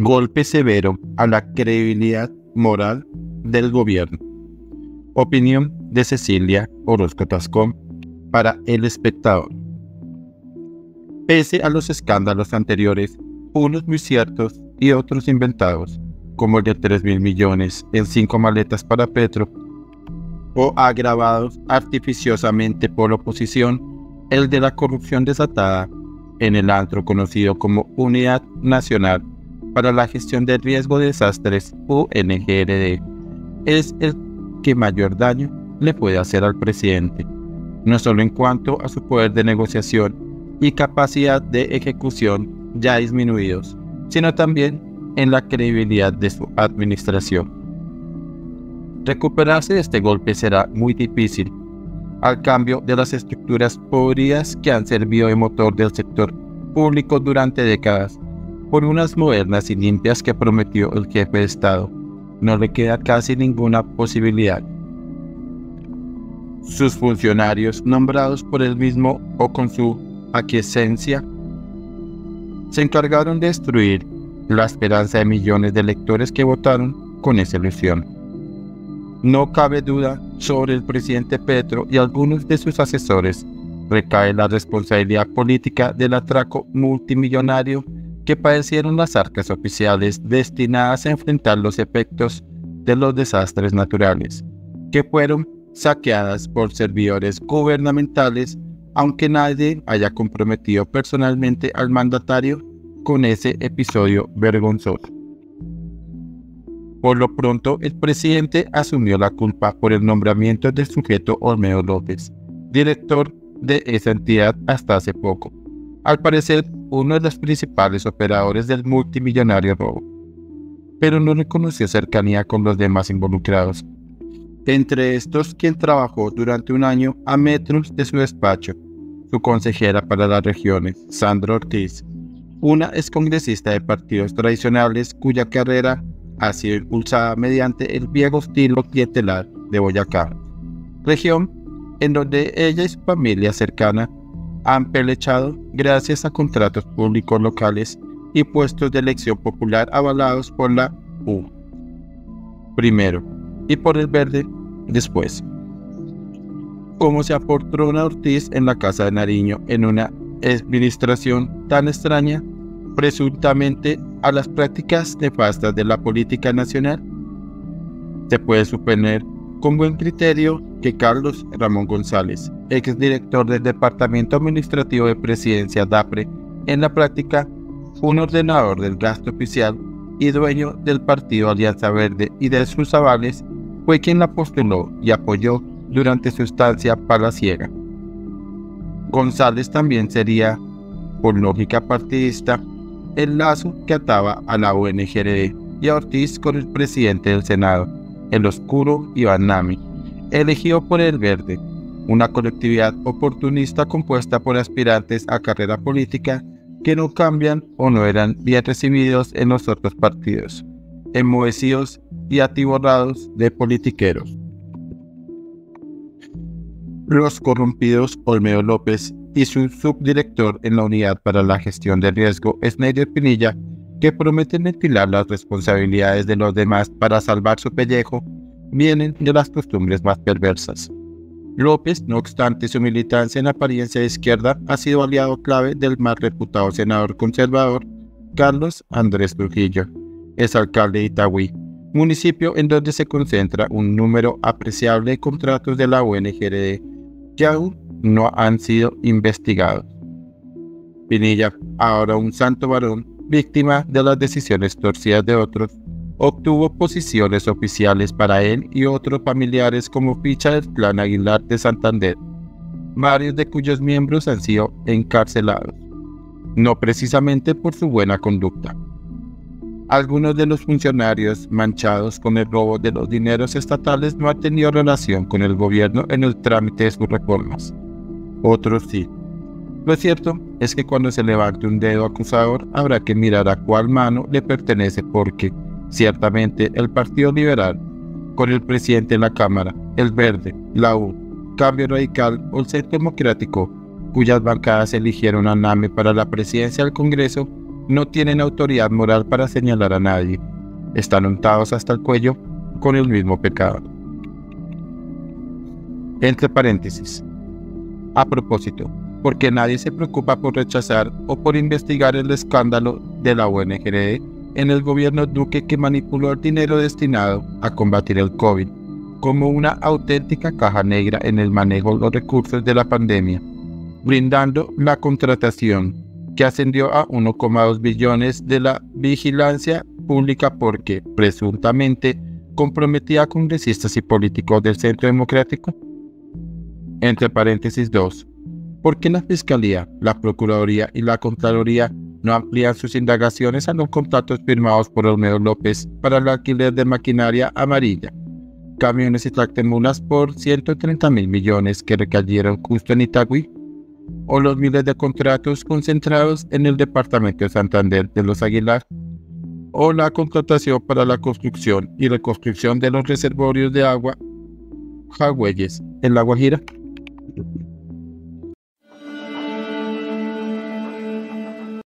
golpe severo a la credibilidad moral del gobierno. Opinión de Cecilia Orozco Tascón para El Espectador. Pese a los escándalos anteriores, unos muy ciertos y otros inventados, como el de 3 mil millones en cinco maletas para Petro, o agravados artificiosamente por la oposición, el de la corrupción desatada en el antro conocido como Unidad Nacional para la Gestión de Riesgo de Desastres, UNGRD, es el que mayor daño le puede hacer al presidente, no solo en cuanto a su poder de negociación y capacidad de ejecución ya disminuidos, sino también en la credibilidad de su administración. Recuperarse de este golpe será muy difícil, al cambio de las estructuras podridas que han servido de motor del sector público durante décadas, por unas modernas y limpias que prometió el jefe de Estado. No le queda casi ninguna posibilidad. Sus funcionarios, nombrados por él mismo o con su aquiescencia, se encargaron de destruir la esperanza de millones de electores que votaron con esa ilusión. No cabe duda sobre el presidente Petro y algunos de sus asesores recae la responsabilidad política del atraco multimillonario que padecieron las arcas oficiales destinadas a enfrentar los efectos de los desastres naturales, que fueron saqueadas por servidores gubernamentales, aunque nadie haya comprometido personalmente al mandatario con ese episodio vergonzoso. Por lo pronto, el presidente asumió la culpa por el nombramiento del sujeto Olmedo López, director de esa entidad hasta hace poco. Al parecer, uno de los principales operadores del multimillonario robo, pero no reconoció cercanía con los demás involucrados. Entre estos, quien trabajó durante un año a metros de su despacho, su consejera para las regiones, Sandra Ortiz, una excongresista de partidos tradicionales cuya carrera ha sido impulsada mediante el viejo estilo clientelar de Boyacá, región en donde ella y su familia cercana han pelechado gracias a contratos públicos locales y puestos de elección popular avalados por la U. Primero, y por el verde después. Como se aportó una Ortiz en la Casa de Nariño en una administración tan extraña, presuntamente a las prácticas nefastas de la política nacional, se puede suponer con buen criterio que Carlos Ramón González, exdirector del Departamento Administrativo de Presidencia DAPRE, en la práctica un ordenador del gasto oficial y dueño del partido Alianza Verde y de sus avales, fue quien la postuló y apoyó durante su estancia palaciega. González también sería, por lógica partidista, el lazo que ataba a la UNGRD y a Ortiz con el presidente del Senado, el oscuro Iván Nami, elegido por el Verde, una colectividad oportunista compuesta por aspirantes a carrera política que no cambian o no eran bien recibidos en los otros partidos, enmohecidos y atiborrados de politiqueros. Los corrompidos Olmedo López y su subdirector en la Unidad para la Gestión de Riesgo, Snyder Pinilla, que prometen ventilar las responsabilidades de los demás para salvar su pellejo, vienen de las costumbres más perversas. López, no obstante su militancia en apariencia de izquierda, ha sido aliado clave del más reputado senador conservador, Carlos Andrés Trujillo, es alcalde de Itagüí, municipio en donde se concentra un número apreciable de contratos de la UNGRD que aún no han sido investigados. Pinilla, ahora un santo varón, víctima de las decisiones torcidas de otros, obtuvo posiciones oficiales para él y otros familiares como ficha del clan Aguilar de Santander, varios de cuyos miembros han sido encarcelados, no precisamente por su buena conducta. Algunos de los funcionarios manchados con el robo de los dineros estatales no han tenido relación con el gobierno en el trámite de sus reformas. Otros sí. Lo cierto es que cuando se levante un dedo acusador habrá que mirar a cuál mano le pertenece porque, ciertamente, el Partido Liberal, con el presidente en la Cámara, el Verde, la U, Cambio Radical o el Centro Democrático, cuyas bancadas eligieron a NAME para la presidencia del Congreso, no tienen autoridad moral para señalar a nadie. Están untados hasta el cuello con el mismo pecado. Entre paréntesis. A propósito, porque nadie se preocupa por rechazar o por investigar el escándalo de la ONG en el gobierno Duque que manipuló el dinero destinado a combatir el COVID como una auténtica caja negra en el manejo de los recursos de la pandemia, brindando la contratación que ascendió a 1,2 billones de la vigilancia pública porque presuntamente comprometía a congresistas y políticos del Centro Democrático. Entre paréntesis 2. ¿Por qué la Fiscalía, la Procuraduría y la Contraloría no amplían sus indagaciones a los contratos firmados por Olmedo López para el alquiler de maquinaria amarilla? camiones y tractomulas por 130 mil millones que recayeron justo en Itagüí, o los miles de contratos concentrados en el departamento de Santander de los Aguilar, o la contratación para la construcción y reconstrucción de los reservorios de agua Jagüeyes en La Guajira.